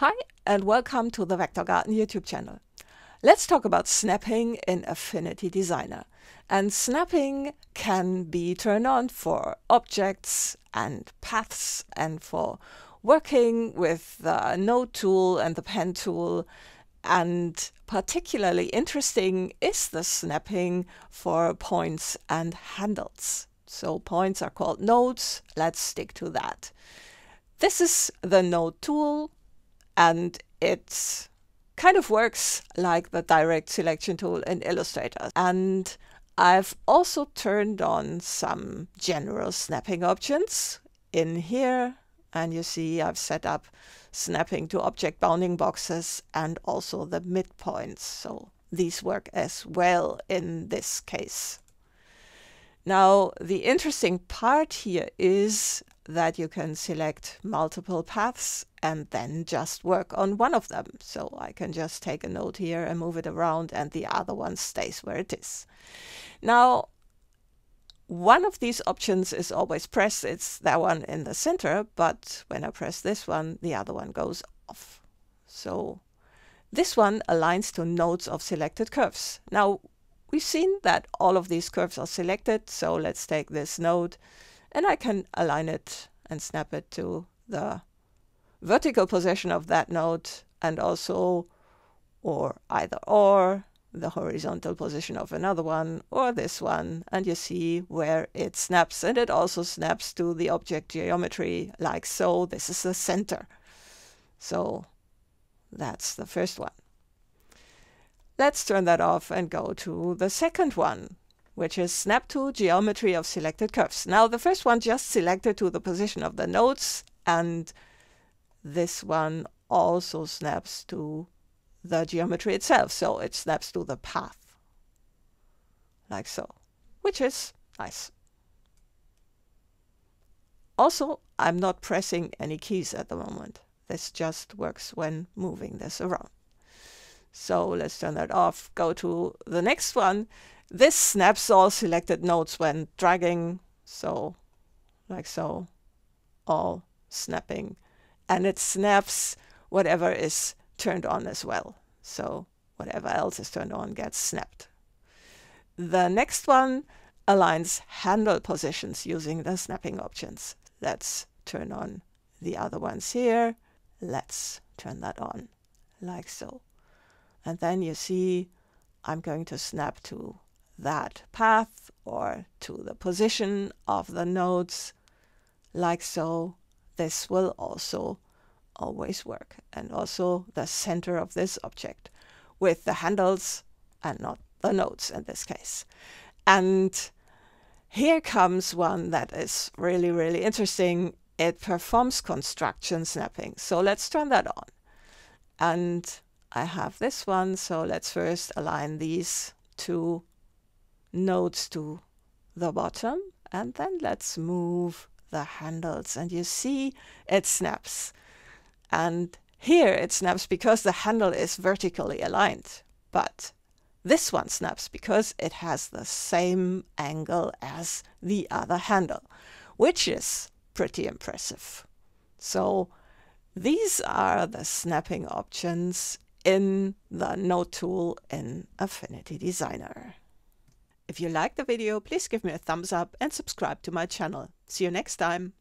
Hi, and welcome to the Vektorgarten YouTube channel. Let's talk about snapping in Affinity Designer. And snapping can be turned on for objects and paths and for working with the node tool and the pen tool. And particularly interesting is the snapping for points and handles. So points are called nodes. Let's stick to that. This is the node tool and it kind of works like the direct selection tool in Illustrator. And I've also turned on some general snapping options in here. And you see I've set up snapping to object bounding boxes and also the midpoints. So these work as well in this case. Now, the interesting part here is that you can select multiple paths and then just work on one of them. So I can just take a node here and move it around and the other one stays where it is. Now, one of these options is always pressed. It's that one in the center, but when I press this one, the other one goes off. So this one aligns to nodes of selected curves. Now, we've seen that all of these curves are selected. So let's take this node and I can align it and snap it to the vertical position of that node and also or either or the horizontal position of another one or this one. And you see where it snaps. And it also snaps to the object geometry like so. This is the center. So that's the first one. Let's turn that off and go to the second one which is snap to geometry of selected curves. Now the first one just selected to the position of the nodes and this one also snaps to the geometry itself. So it snaps to the path like so, which is nice. Also, I'm not pressing any keys at the moment. This just works when moving this around. So let's turn that off, go to the next one. This snaps all selected nodes when dragging, so like so, all snapping. And it snaps whatever is turned on as well. So whatever else is turned on gets snapped. The next one aligns handle positions using the snapping options. Let's turn on the other ones here. Let's turn that on like so. And then you see I'm going to snap to that path or to the position of the nodes like so. This will also always work. And also the center of this object with the handles and not the nodes in this case. And here comes one that is really, really interesting. It performs construction snapping. So let's turn that on. And I have this one. So let's first align these two nodes to the bottom and then let's move the handles. And you see it snaps. And here it snaps because the handle is vertically aligned. But this one snaps because it has the same angle as the other handle which is pretty impressive. So these are the snapping options in the node tool in Affinity Designer. If you liked the video, please give me a thumbs up and subscribe to my channel. See you next time.